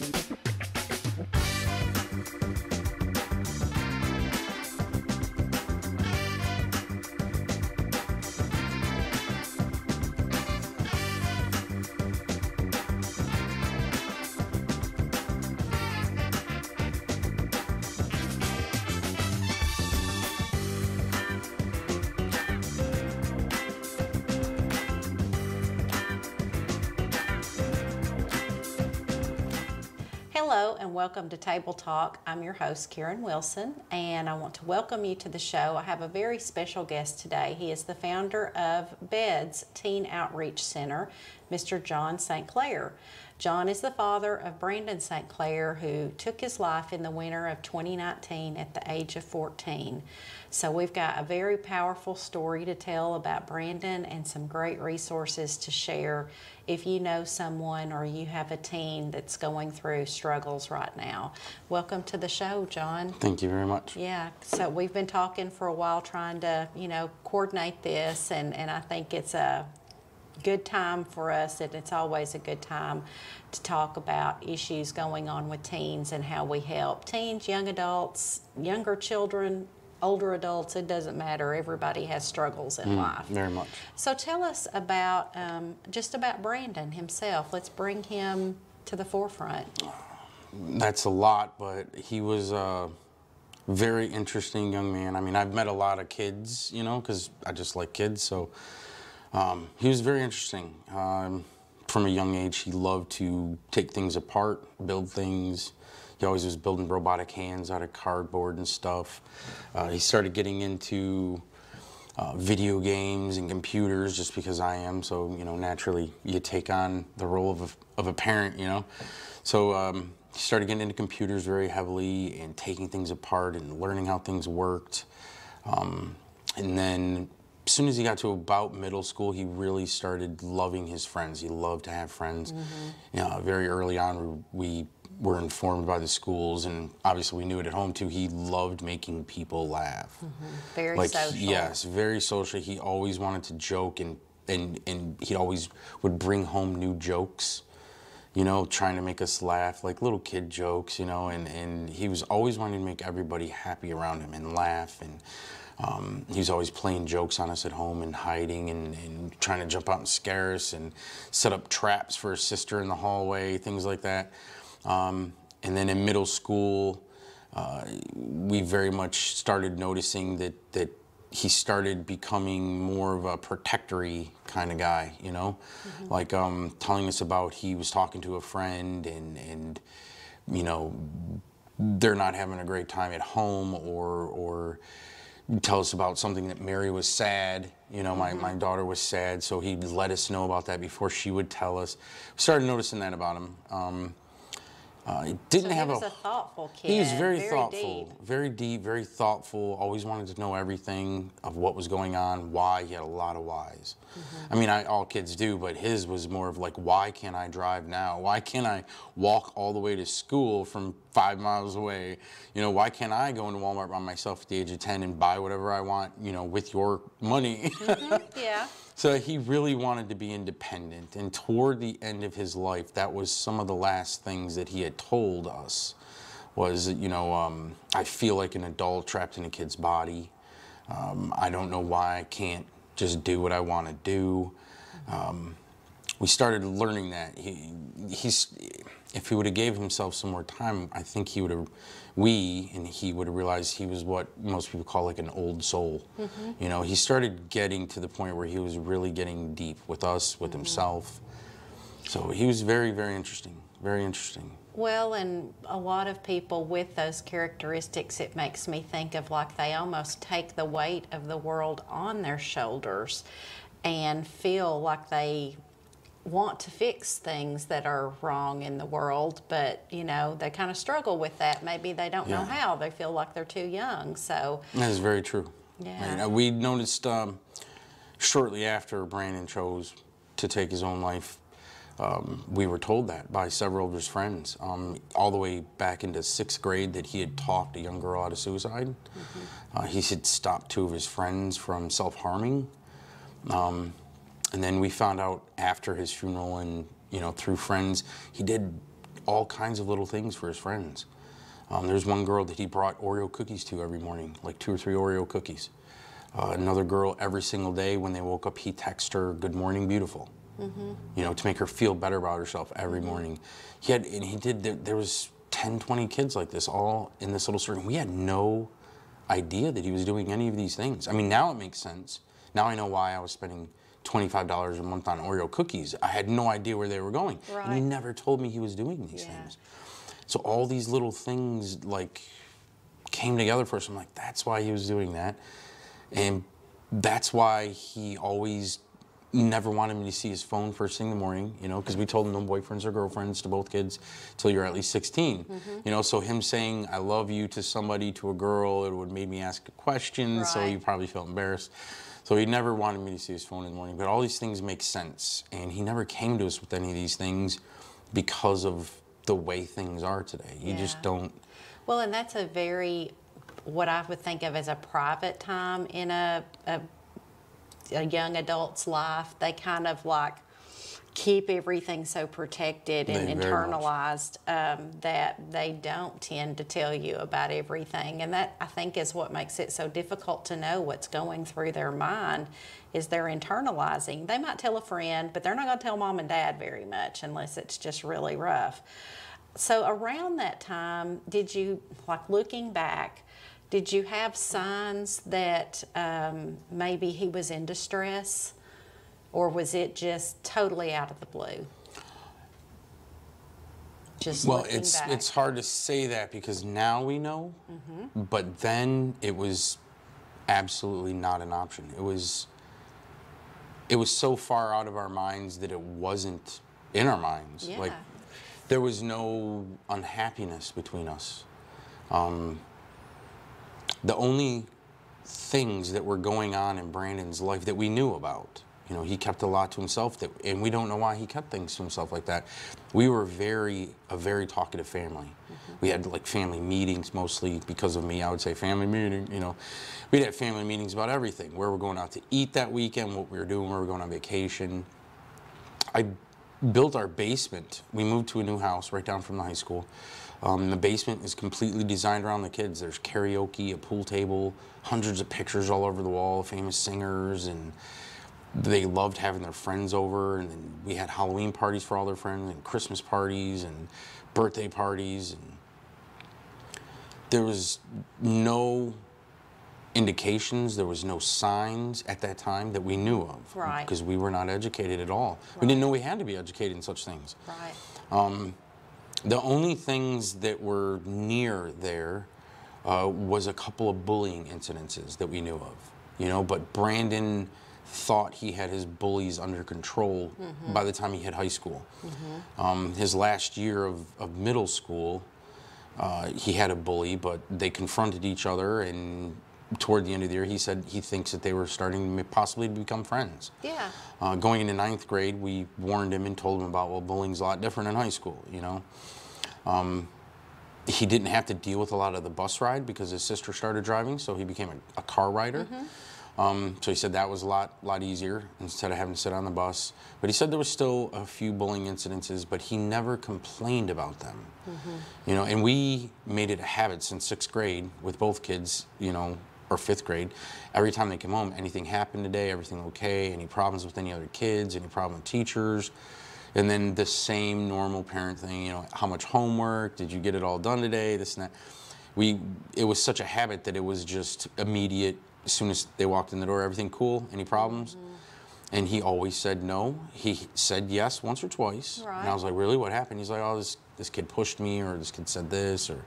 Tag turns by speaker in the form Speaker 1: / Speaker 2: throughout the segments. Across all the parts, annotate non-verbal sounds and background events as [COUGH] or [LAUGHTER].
Speaker 1: Hello and welcome to Table Talk. I'm your host, Karen Wilson, and I want to welcome you to the show. I have a very special guest today. He is the founder of BEDS Teen Outreach Center, Mr. John St. Clair. John is the father of Brandon St. Clair, who took his life in the winter of 2019 at the age of 14. So we've got a very powerful story to tell about Brandon and some great resources to share if you know someone or you have a teen that's going through struggles right now. Welcome to the show, John.
Speaker 2: Thank you very much.
Speaker 1: Yeah, so we've been talking for a while trying to, you know, coordinate this, and, and I think it's a good time for us, and it's always a good time to talk about issues going on with teens and how we help teens, young adults, younger children, older adults, it doesn't matter. Everybody has struggles in life.
Speaker 2: Very much.
Speaker 1: So tell us about um, just about Brandon himself. Let's bring him to the forefront.
Speaker 2: That's a lot, but he was a very interesting young man. I mean, I've met a lot of kids, you know, because I just like kids. So um, he was very interesting. Um, from a young age, he loved to take things apart, build things. He always was building robotic hands out of cardboard and stuff. Uh, he started getting into uh, video games and computers just because I am. So, you know, naturally you take on the role of a, of a parent, you know. So um, he started getting into computers very heavily and taking things apart and learning how things worked. Um, and then as soon as he got to about middle school, he really started loving his friends. He loved to have friends. Mm-hmm. You know, very early on, we were informed by the schools, and obviously we knew it at home too. He loved making people laugh.
Speaker 1: Mm-hmm. Very
Speaker 2: like,
Speaker 1: social.
Speaker 2: Yes, very social. He always wanted to joke, and and and he always would bring home new jokes. You know, trying to make us laugh, like little kid jokes. You know, and and he was always wanting to make everybody happy around him and laugh and. Um, he was always playing jokes on us at home and hiding and, and, trying to jump out and scare us and set up traps for his sister in the hallway, things like that. Um, and then in middle school, uh, we very much started noticing that, that he started becoming more of a protectory kind of guy, you know, mm-hmm. like um, telling us about he was talking to a friend and, and, you know, they're not having a great time at home or, or tell us about something that Mary was sad. You know, my, mm-hmm. my daughter was sad, so he'd let us know about that before she would tell us. We started noticing that about him. Um, uh, he didn't
Speaker 1: so
Speaker 2: have
Speaker 1: he was
Speaker 2: a,
Speaker 1: a thoughtful kid.
Speaker 2: He was very,
Speaker 1: very
Speaker 2: thoughtful,
Speaker 1: deep.
Speaker 2: very deep, very thoughtful. Always wanted to know everything of what was going on, why. He had a lot of whys. Mm-hmm. I mean, I, all kids do, but his was more of like, why can't I drive now? Why can't I walk all the way to school from five miles away? You know, why can't I go into Walmart by myself at the age of 10 and buy whatever I want, you know, with your money?
Speaker 1: Mm-hmm. [LAUGHS] Yeah.
Speaker 2: So he really wanted to be independent. And toward the end of his life, that was some of the last things that he had told us was, you know, um, I feel like an adult trapped in a kid's body. Um, I don't know why I can't just do what I want to do. Um, we started learning that. He, he's, if he would have gave himself some more time, I think he would have we and he would have realized he was what most people call like an old soul. Mm-hmm. You know, he started getting to the point where he was really getting deep with us, with mm-hmm. himself. So he was very, very interesting. Very interesting.
Speaker 1: Well, and a lot of people with those characteristics, it makes me think of like they almost take the weight of the world on their shoulders and feel like they want to fix things that are wrong in the world, but you know they kind of struggle with that. Maybe they don't
Speaker 2: yeah.
Speaker 1: know how. They feel like they're too young. So
Speaker 2: that is very true.
Speaker 1: Yeah,
Speaker 2: uh, we noticed um, shortly after Brandon chose to take his own life. Um, we were told that by several of his friends, um, all the way back into sixth grade, that he had talked a young girl out of suicide. Mm-hmm. Uh, he had stopped two of his friends from self-harming. Um, and then we found out after his funeral and, you know, through friends, he did all kinds of little things for his friends. Um, there's one girl that he brought Oreo cookies to every morning, like two or three Oreo cookies. Uh, another girl every single day when they woke up, he texted her, "Good morning, beautiful." You know, to make her feel better about herself every morning. He had, and he did. There, there was 10, 20 kids like this, all in this little circle. We had no idea that he was doing any of these things. I mean, now it makes sense. Now I know why I was spending $25 a month on Oreo cookies. I had no idea where they were going. And he never told me he was doing these
Speaker 1: Yeah.
Speaker 2: things. So all these little things like came together for us. I'm like, that's why he was doing that. And that's why he always never wanted me to see his phone first thing in the morning, you know, because we told him no boyfriends or girlfriends to both kids till you're at least 16. Mm-hmm. You know, so him saying I love you to somebody, to a girl, it would make me ask a question, so he probably felt embarrassed. So he never wanted me to see his phone in the morning. But all these things make sense. And he never came to us with any of these things because of the way things are today. You just don't
Speaker 1: Well, and that's a very, what I would think of as a private time in a, a, a young adult's life. They kind of like keep everything so protected and internalized um, that they don't tend to tell you about everything. And that I think is what makes it so difficult to know what's going through their mind is they're internalizing. They might tell a friend, but they're not going to tell mom and dad very much unless it's just really rough. So around that time, did you like looking back? Did you have signs that um, maybe he was in distress, or was it just totally out of the blue? Just
Speaker 2: Well, it's
Speaker 1: back. Mm-hmm.
Speaker 2: it's hard to say that because now we know, but then it was absolutely not an option. It was it was so far out of our minds that it wasn't in our minds. Like there was no unhappiness between us. Um, the only things that were going on in Brandon's life that we knew about. You know, he kept a lot to himself, that, and we don't know why he kept things to himself like that. We were very a very talkative family. We had like family meetings mostly because of me. I would say family meeting. You know, we'd have family meetings about everything: where we're going out to eat that weekend, what we were doing, where we're going on vacation. I built our basement. We moved to a new house right down from the high school. Um, the basement is completely designed around the kids. There's karaoke, a pool table, hundreds of pictures all over the wall of famous singers, and they loved having their friends over. And then we had Halloween parties for all their friends, and Christmas parties, and birthday parties. And there was no indications, there was no signs at that time that we knew of.
Speaker 1: Right.
Speaker 2: Because we were not educated at all. We didn't know we had to be educated in such things.
Speaker 1: right.
Speaker 2: The only things that were near there uh, was a couple of bullying incidences that we knew of, you know. But Brandon thought he had his bullies under control by the time he hit high school. Um, his last year of, of middle school, uh, he had a bully, but they confronted each other, and toward the end of the year, he said he thinks that they were starting to possibly to become friends.
Speaker 1: Yeah.
Speaker 2: Uh, going into ninth grade, we warned him and told him about well, bullying's a lot different in high school. You know, um, he didn't have to deal with a lot of the bus ride because his sister started driving, so he became a, a car rider. Um, so he said that was a lot, lot easier instead of having to sit on the bus. But he said there was still a few bullying incidences, but he never complained about them. You know, and we made it a habit since sixth grade with both kids. You know, or fifth grade. Every time they came home, anything happened today? Everything okay? Any problems with any other kids? Any problem with teachers? And then the same normal parent thing, you know, how much homework? Did you get it all done today? This and that. We, it was such a habit that it was just immediate. As soon as they walked in the door, everything cool? Any problems? Mm-hmm. And he always said no. He said yes once or twice. Right. And I was like, really? What happened? He's like, oh, this, this kid pushed me, or this kid said this, or.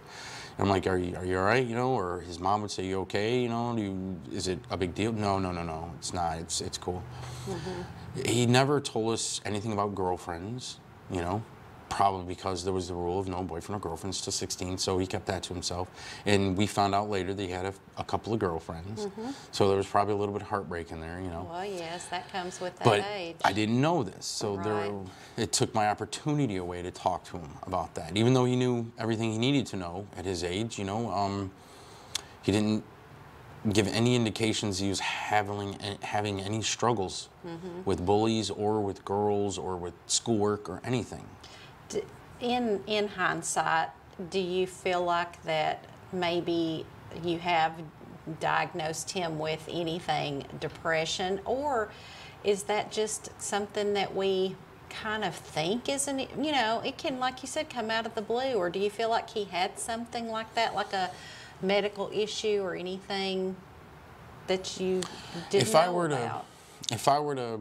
Speaker 2: I'm like, are you, are you all right? You know, or his mom would say, you okay? You know, do you, is it a big deal? No, no, no, no. It's not. It's, it's cool. Mm-hmm. He never told us anything about girlfriends, you know, probably because there was the rule of no boyfriend or girlfriends till 16, so he kept that to himself. And we found out later that he had a, a couple of girlfriends, so there was probably a little bit of heartbreak in there, you know.
Speaker 1: Well, yes, that comes with that
Speaker 2: But
Speaker 1: age.
Speaker 2: I didn't know this, so
Speaker 1: Right.
Speaker 2: there, it took my opportunity away to talk to him about that. Even though he knew everything he needed to know at his age, you know, um, he didn't give any indications he was having having any struggles
Speaker 1: Mm-hmm.
Speaker 2: with bullies or with girls or with schoolwork or anything.
Speaker 1: In in hindsight, do you feel like that maybe you have diagnosed him with anything depression or is that just something that we kind of think isn't it you know it can like you said come out of the blue or do you feel like he had something like that like a medical issue or anything that you didn't
Speaker 2: if
Speaker 1: know
Speaker 2: I were
Speaker 1: about?
Speaker 2: to, if I were to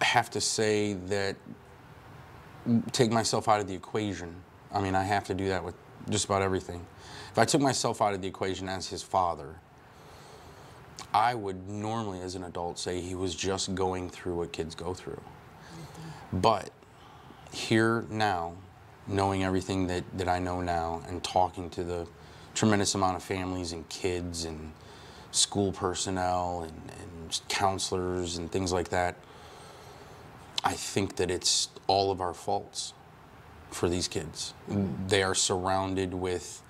Speaker 2: have to say that, take myself out of the equation. I mean, I have to do that with just about everything. If I took myself out of the equation as his father, I would normally, as an adult, say he was just going through what kids go through. But here now, knowing everything that, that I know now and talking to the tremendous amount of families and kids and school personnel and, and counselors and things like that, I think that it's all of our faults for these kids. They are surrounded with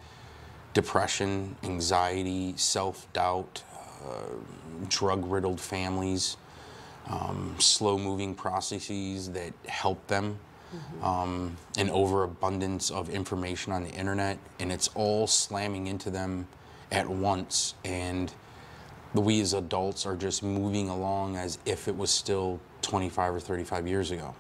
Speaker 2: depression, anxiety, self doubt, uh, drug riddled families, um, slow moving processes that help them, um, an overabundance of information on the internet, and it's all slamming into them at once. And we as adults are just moving along as if it was still 25 or 35 years ago.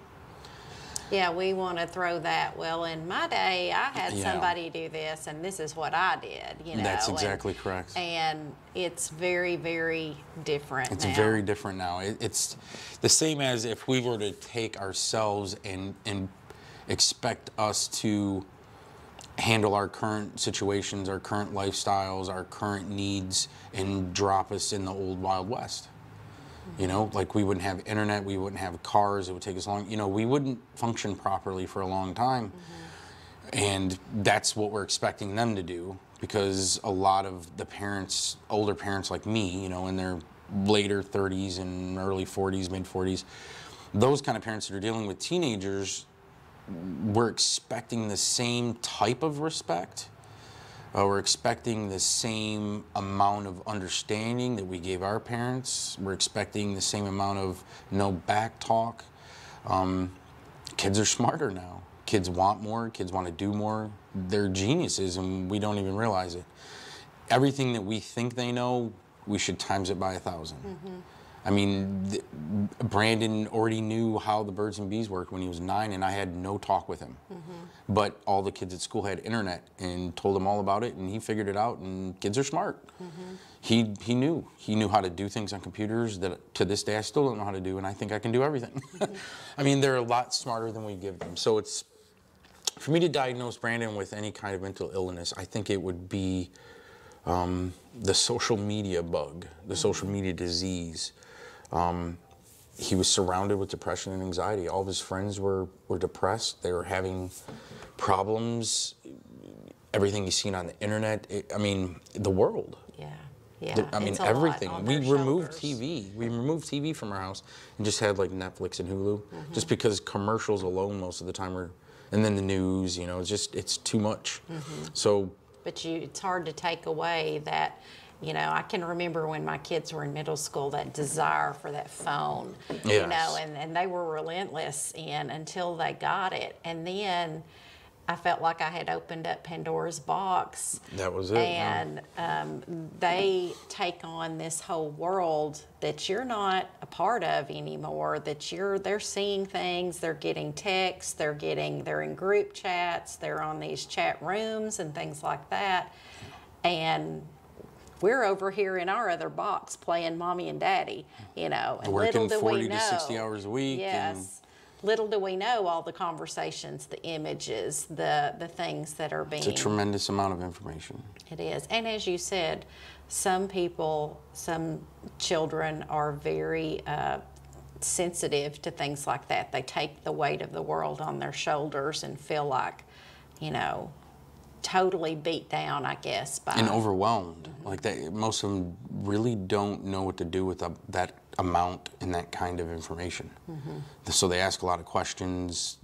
Speaker 1: Yeah, we want to throw that. Well, in my day, I had
Speaker 2: Yeah.
Speaker 1: somebody do this, and this is what I did. You know,
Speaker 2: That's
Speaker 1: and-
Speaker 2: exactly correct.
Speaker 1: And it's very, very different.
Speaker 2: It's
Speaker 1: now.
Speaker 2: very different now. It, it's the same as if we were to take ourselves and and expect us to handle our current situations, our current lifestyles, our current needs, and drop us in the old wild west. You know, like we wouldn't have internet, we wouldn't have cars. It would take us long. You know, we wouldn't function properly for a long time. Mm-hmm. And that's what we're expecting them to do because a lot of the parents, older parents like me, you know, in their later 30s and early 40s, mid 40s, those kind of parents that are dealing with teenagers, we're expecting the same type of respect. Uh, we're expecting the same amount of understanding that we gave our parents. We're expecting the same amount of no back talk. Um, kids are smarter now. Kids want more. Kids want to do more. They're geniuses, and we don't even realize it. Everything that we think they know, we should times it by a 1000 I mean, th- Brandon already knew how the birds and bees worked when he was nine, and I had no talk with him. Mm-hmm. But all the kids at school had internet and told him all about it, and he figured it out. And kids are smart. Mm-hmm. He he knew he knew how to do things on computers that to this day I still don't know how to do, and I think I can do everything. Mm-hmm. [LAUGHS] I mean, they're a lot smarter than we give them. So it's for me to diagnose Brandon with any kind of mental illness, I think it would be um, the social media bug, the social media disease. Um, he was surrounded with depression and anxiety. All of his friends were, were depressed. They were having problems. Everything he's seen on the internet. It, I mean, the world.
Speaker 1: Yeah. Yeah.
Speaker 2: I mean,
Speaker 1: lot
Speaker 2: everything.
Speaker 1: on
Speaker 2: We removed. TV. We removed TV from our house and just had like Netflix and Hulu,
Speaker 1: Mm-hmm.
Speaker 2: just because commercials alone most of the time were, and then the news. You know, it's just it's too much.
Speaker 1: Mm-hmm.
Speaker 2: So
Speaker 1: but you it's hard to take away that you know i can remember when my kids were in middle school that desire for that phone you know and, and they were relentless in until they got it and then i felt like i had opened up pandora's box
Speaker 2: that was it. yeah.
Speaker 1: and um, they take on this whole world that you're not a part of anymore that you're they're seeing things they're getting texts they're getting they're in group chats they're on these chat rooms and things like that and we're over here in our other box playing mommy and daddy you know and
Speaker 2: Working
Speaker 1: little do
Speaker 2: 40
Speaker 1: we
Speaker 2: to 60 hours a week and-
Speaker 1: yes little do we know all the conversations the images the the things that are being
Speaker 2: It's a tremendous amount of information.
Speaker 1: it is. And as you said, some people, some children are very uh, sensitive to things like that. They take the weight of the world on their shoulders and feel like, you know, totally beat down, I guess, by.
Speaker 2: and overwhelmed. Like that, most of them really don't know what to do with a, that amount and that kind of information. Mm-hmm. So they ask a lot of questions,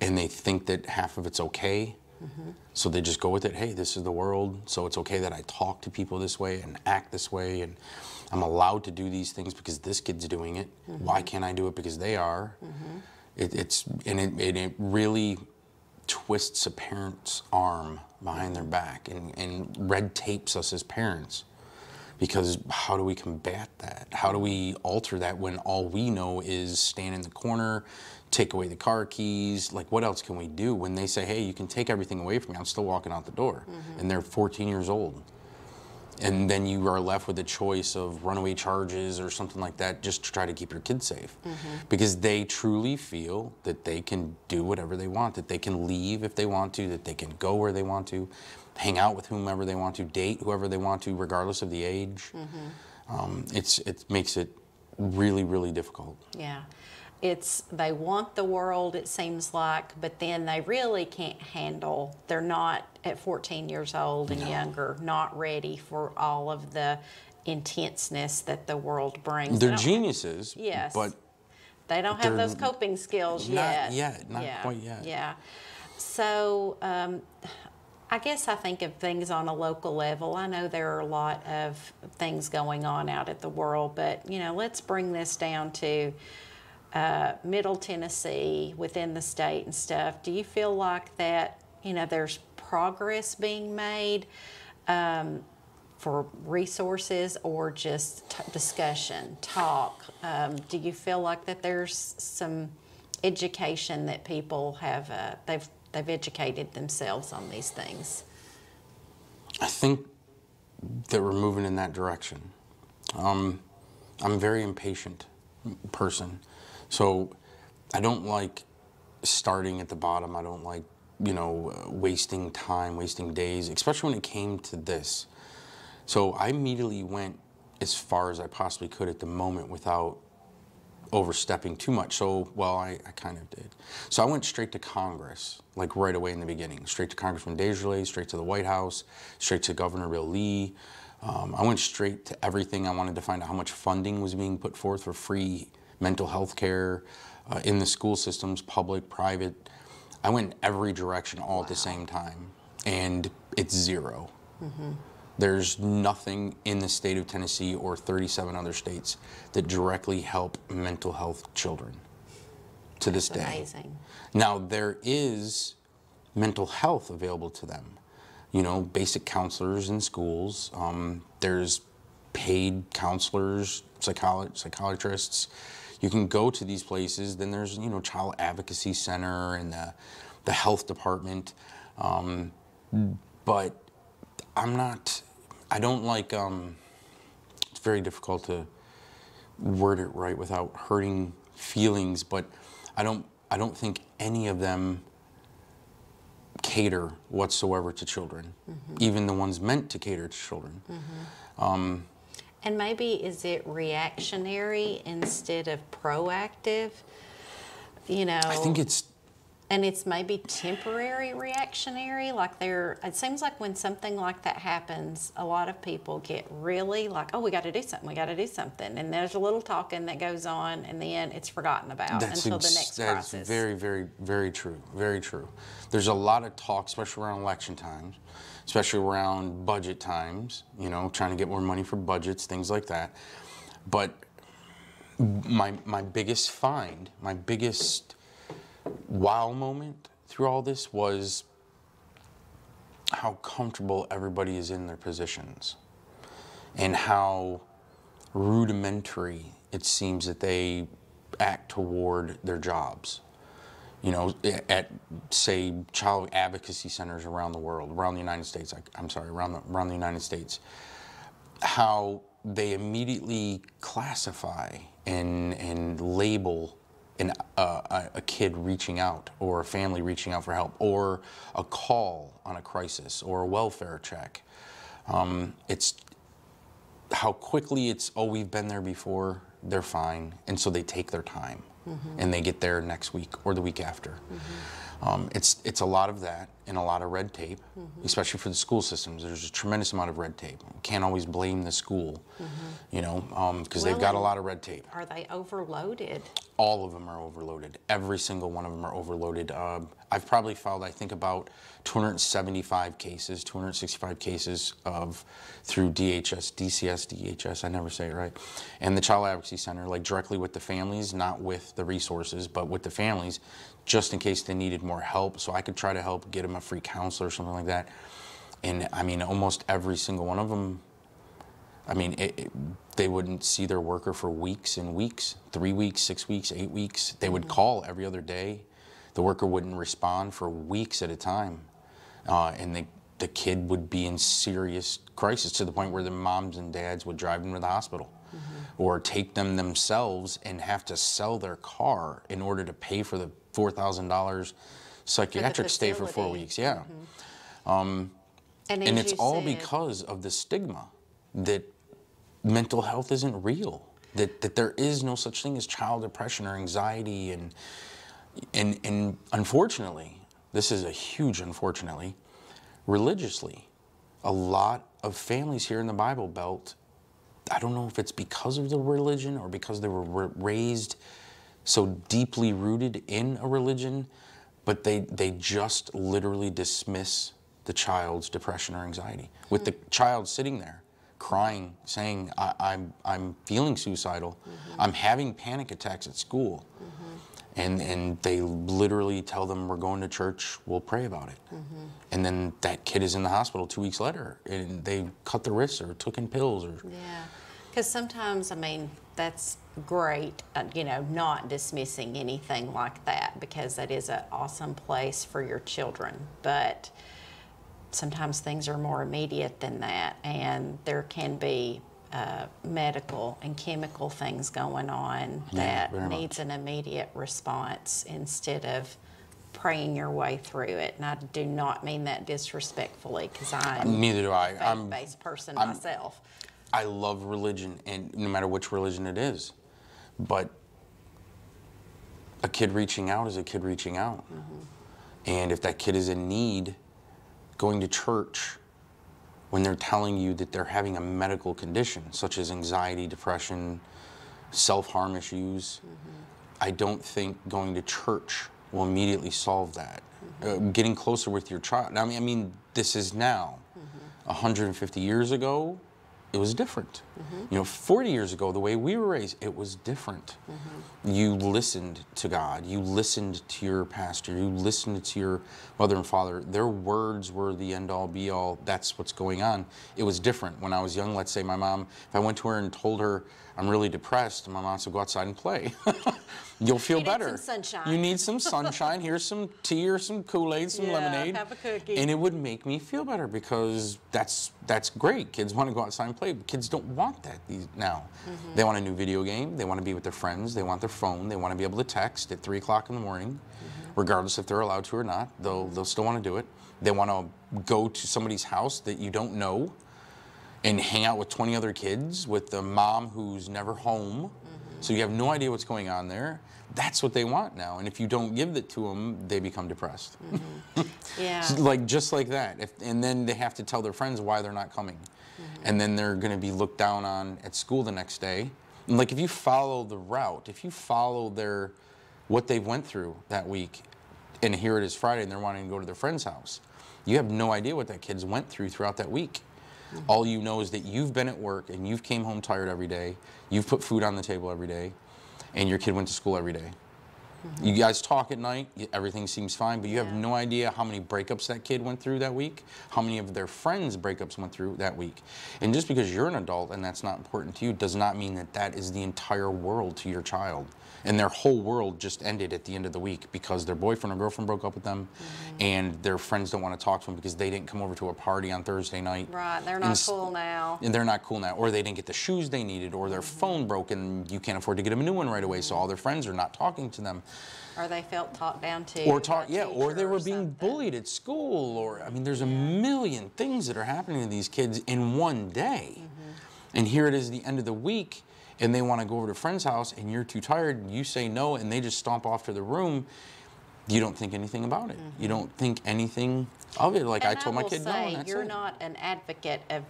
Speaker 2: and they think that half of it's okay. Mm-hmm. So they just go with it. Hey, this is the world, so it's okay that I talk to people this way and act this way, and I'm allowed to do these things because this kid's doing it. Why mm-hmm. can't I do it because they are? It, it's and it, it, it really twists a parent's arm behind their back and, and red tapes us as parents. Because how do we combat that? How do we alter that when all we know is stand in the corner, take away the car keys? Like, what else can we do when they say, hey, you can take everything away from me? I'm still walking out the door. Mm-hmm. And they're 14 years old and then you are left with a choice of runaway charges or something like that just to try to keep your kids safe. Because they truly feel that they can do whatever they want that they can leave if they want to that they can go where they want to hang out with whomever they want to date whoever they want to regardless of the age. Um, it's it makes it really really difficult.
Speaker 1: Yeah. It's they want the world, it seems like, but then they really can't handle. They're not at 14 years old and younger, not ready for all of the intenseness that the world brings. They
Speaker 2: they're
Speaker 1: don't-
Speaker 2: geniuses
Speaker 1: Yes.
Speaker 2: but
Speaker 1: They don't have those coping skills
Speaker 2: not
Speaker 1: yet.
Speaker 2: yet, not
Speaker 1: yeah.
Speaker 2: quite yet.
Speaker 1: Yeah. So um, I guess I think of things on a local level. I know there are a lot of things going on out at the world, but you know, let's bring this down to uh, Middle Tennessee within the state and stuff. Do you feel like that? You know, there's progress being made. Um, for resources or just discussion, talk? Um, do you feel like that there's some education that people have uh, they've they've educated themselves on these things?
Speaker 2: I think that we're moving in that direction. Um, I'm a very impatient person, so I don't like starting at the bottom. I don't like, you know, wasting time, wasting days, especially when it came to this. So I immediately went as far as I possibly could at the moment without overstepping too much. So, well, I, I kind of did. So I went straight to Congress, like right away in the beginning, straight to Congressman DesJarlais, straight to the White House, straight to Governor Bill Lee. Um, I went straight to everything. I wanted to find out how much funding was being put forth for free mental health care uh, in the school systems, public, private. I went every direction all at the same time, and it's 0 there's nothing in the state of Tennessee or 37 other states that directly help mental health children to this day.
Speaker 1: Amazing.
Speaker 2: Now, there is mental health available to them. You know, basic counselors in schools. Um, there's paid counselors, psycholo- psychiatrists. You can go to these places. Then there's, you know, Child Advocacy Center and the, the health department. Um, but I'm not, I don't like, um, it's very difficult to word it right without hurting feelings, but I don't, I don't think any of them cater whatsoever to children, even the ones meant to cater to children.
Speaker 1: And maybe is it reactionary instead of proactive? You know,
Speaker 2: I think it's
Speaker 1: and it's maybe temporary reactionary like they're it seems like when something like that happens a lot of people get really like oh we got to do something we got to do something and there's a little talking that goes on and then it's forgotten about
Speaker 2: That's
Speaker 1: until
Speaker 2: ex-
Speaker 1: the next
Speaker 2: that's
Speaker 1: crisis
Speaker 2: very, very, very true. Very true. There's a lot of talk, especially around election times, especially around budget times. You know, trying to get more money for budgets, things like that. But my my biggest find, my biggest wow moment through all this was how comfortable everybody is in their positions and how rudimentary it seems that they act toward their jobs. You know, at say child advocacy centers around the world, around the United States. I, I'm sorry, around the, around the United States, how they immediately classify and and label an, uh, a, a kid reaching out or a family reaching out for help or a call on a crisis or a welfare check. Um, it's how quickly it's oh we've been there before they're fine and so they take their time and they get there next week or the week after mm-hmm. Um, it's it's a lot of that and a lot of red tape, especially for the school systems. There's a tremendous amount of red tape. Can't always blame the school, you know, because they've got a lot of red tape.
Speaker 1: Are they overloaded?
Speaker 2: All of them are overloaded. Every single one of them are overloaded. Uh, I've probably filed, I think, about 275 cases, 265 cases of through DHS, DCS, DHS. I never say it right, and the Child Advocacy Center, like directly with the families, not with the resources, but with the families, just in case they needed more help. So I could try to help get them a free counselor or something like that. And I mean, almost every single one of them I mean, it, it, they wouldn't see their worker for weeks and weeks, three weeks, six weeks, eight weeks. They would call every other day. The worker wouldn't respond for weeks at a time. Uh, and the, the kid would be in serious crisis to the point where the moms and dads would drive them to the hospital or take them themselves and have to sell their car in order to pay for the $4,000 psychiatric stay for four weeks. Yeah.
Speaker 1: Um,
Speaker 2: and,
Speaker 1: And
Speaker 2: it's all because of the stigma that mental health isn't real. That, that there is no such thing as child depression or anxiety and and and unfortunately, this is a huge unfortunately, religiously, a lot of families here in the Bible Belt, I don't know if it's because of the religion or because they were raised so deeply rooted in a religion, but they they just literally dismiss the child's depression or anxiety. With the child sitting there crying, saying, I, I'm I'm feeling suicidal, mm-hmm. I'm having panic attacks at school. Mm-hmm. And, and they literally tell them we're going to church. We'll pray about it. Mm-hmm. And then that kid is in the hospital two weeks later and they cut the wrists or took in pills or
Speaker 1: Yeah, because sometimes, I mean, that's great, uh, you know, not dismissing anything like that because that is an awesome place for your children. But sometimes things are more immediate than that, and there can be uh, medical and chemical things going on
Speaker 2: Yeah,
Speaker 1: that needs an immediate response instead of praying your way through it. And I do not mean that disrespectfully because I'm
Speaker 2: neither do i
Speaker 1: a
Speaker 2: i'm
Speaker 1: faith-based person
Speaker 2: I'm-
Speaker 1: myself.
Speaker 2: I love religion, and no matter which religion it is, but a kid reaching out is a kid reaching out. Mm-hmm. And if that kid is in need, going to church when they're telling you that they're having a medical condition, such as anxiety, depression, self harm issues, mm-hmm. I don't think going to church will immediately solve that. Mm-hmm. Uh, getting closer with your child. I mean, I mean, this is now. 150 years ago, it was different. Mm-hmm. You know, 40 years ago, the way we were raised, it was different. Mm-hmm. You listened to God. You listened to your pastor. You listened to your mother and father. Their words were the end all be all. That's what's going on. It was different when I was young. Let's say my mom, if I went to her and told her I'm really depressed, my mom said, "Go outside and play. [LAUGHS] You'll feel
Speaker 1: You need
Speaker 2: better.
Speaker 1: some sunshine."
Speaker 2: You need some sunshine. Here's some tea or some Kool-Aid, some
Speaker 1: Yeah,
Speaker 2: lemonade,
Speaker 1: have a cookie.
Speaker 2: and it would make me feel better because that's that's great. Kids want to go outside and play, but kids don't want that these, now.
Speaker 1: Mm-hmm.
Speaker 2: They want a new video game. They want to be with their friends. They want their phone. They want to be able to text at three o'clock in the morning,
Speaker 1: Mm-hmm.
Speaker 2: regardless if they're allowed to or not. They'll they'll still want to do it. They want to go to somebody's house that you don't know and hang out with 20 other kids with the mom who's never home. So you have no idea what's going on there. That's what they want now. And if you don't give it to them, they become depressed. Mm-hmm. [LAUGHS]
Speaker 1: Yeah.
Speaker 2: like just like that. If, and then they have to tell their friends why they're not coming. Mm-hmm. And then they're going to be looked down on at school the next day. And like if you follow the route, if you follow their what they've went through that week, and here it is Friday, and they're wanting to go to their friend's house, you have no idea what that kid's went through throughout that week. All you know is that you've been at work and you've came home tired every day. You've put food on the table every day, and your kid went to school every day. You mm-hmm. guys talk at night, everything seems fine, but you have no idea how many breakups that kid went through that week, how many of their friends' breakups went through that week. And just because you're an adult and that's not important to you does not mean that that is the entire world to your child. And their whole world just ended at the end of the week because their boyfriend or girlfriend broke up with them mm-hmm. and their friends don't want to talk to them because they didn't come over to a party on Thursday night.
Speaker 1: Right, they're
Speaker 2: And
Speaker 1: not
Speaker 2: s-
Speaker 1: cool now.
Speaker 2: and they're not cool now, or they didn't get the shoes they needed, or their mm-hmm. phone broke and you can't afford to get them a new one right away, so mm-hmm. all their friends are not talking to them.
Speaker 1: Or they felt talked down to.
Speaker 2: Or talk, yeah, or they were being
Speaker 1: something.
Speaker 2: bullied at school, or I mean, there's a million things that are happening to these kids in one day.
Speaker 1: Mm-hmm.
Speaker 2: And here it is, the end of the week, and they want to go over to a friend's house, and you're too tired, you say no, and they just stomp off to the room.
Speaker 1: you
Speaker 2: don't think anything about it. Mm-hmm. You don't think anything of it. Like
Speaker 1: and
Speaker 2: I told
Speaker 1: I
Speaker 2: my kid,
Speaker 1: say,
Speaker 2: no, that's
Speaker 1: you're
Speaker 2: it.
Speaker 1: not an advocate of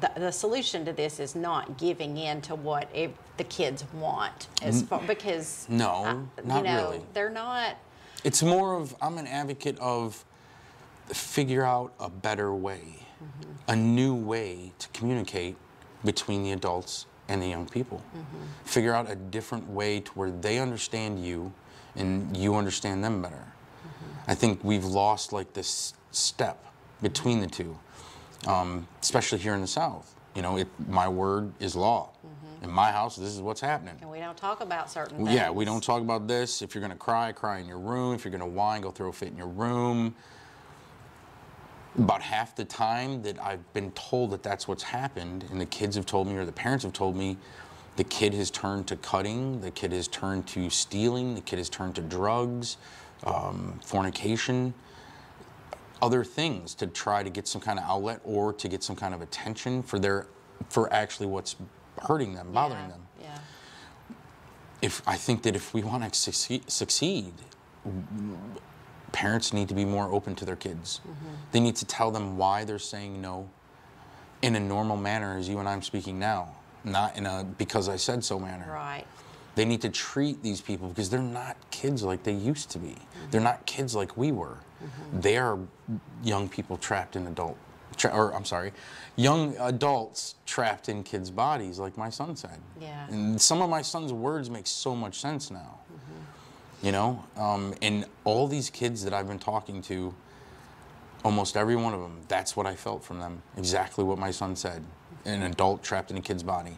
Speaker 1: the, the solution to this is not giving in to what it, the kids want as far, because
Speaker 2: no,
Speaker 1: I,
Speaker 2: not
Speaker 1: you know,
Speaker 2: really.
Speaker 1: They're not.
Speaker 2: It's more of I'm an advocate of figure out a better way, mm-hmm. a new way to communicate between the adults and the young people. Mm-hmm. Figure out a different way to where they understand you and you understand them better. Mm-hmm. I think we've lost like this step between the two, um, especially here in the South. You know, it, my word is law. Mm-hmm. In my house, this is what's happening.
Speaker 1: And we don't talk about certain things.
Speaker 2: Yeah, we don't talk about this. If you're going to cry, cry in your room. If you're going to whine, go throw a fit in your room. About half the time that I've been told that that's what's happened, and the kids have told me, or the parents have told me, the kid has turned to cutting, the kid has turned to stealing, the kid has turned to drugs, um, fornication other things to try to get some kind of outlet or to get some kind of attention for their for actually what's hurting them, bothering
Speaker 1: yeah,
Speaker 2: them.
Speaker 1: Yeah.
Speaker 2: If I think that if we want to succeed, succeed parents need to be more open to their kids. Mm-hmm. They need to tell them why they're saying no in a normal manner as you and I'm speaking now, not in a because I said so manner.
Speaker 1: Right.
Speaker 2: They need to treat these people because they're not kids like they used to be. Mm-hmm. They're not kids like we were. Mm-hmm. They are young people trapped in adult, tra- or I'm sorry, young adults trapped in kids' bodies, like my son said.
Speaker 1: Yeah.
Speaker 2: And some of my son's words make so much sense now. You know, um, and all these kids that I've been talking to, almost every one of them, that's what I felt from them. Exactly what my son said. An adult trapped in a kid's body.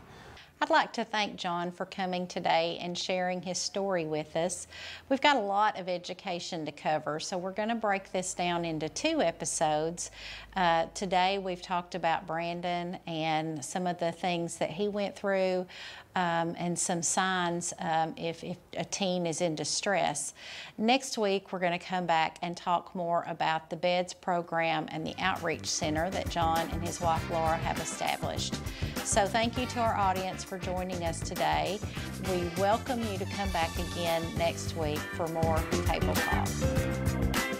Speaker 1: I'd like to thank John for coming today and sharing his story with us. We've got a lot of education to cover, so we're going to break this down into two episodes. Uh, today, we've talked about Brandon and some of the things that he went through um, and some signs um, if, if a teen is in distress. Next week, we're going to come back and talk more about the BEDS program and the outreach center that John and his wife Laura have established. So, thank you to our audience for joining us today. We welcome you to come back again next week for more Table Talk.